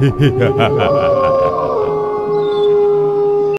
嘿嘿哈哈哈哈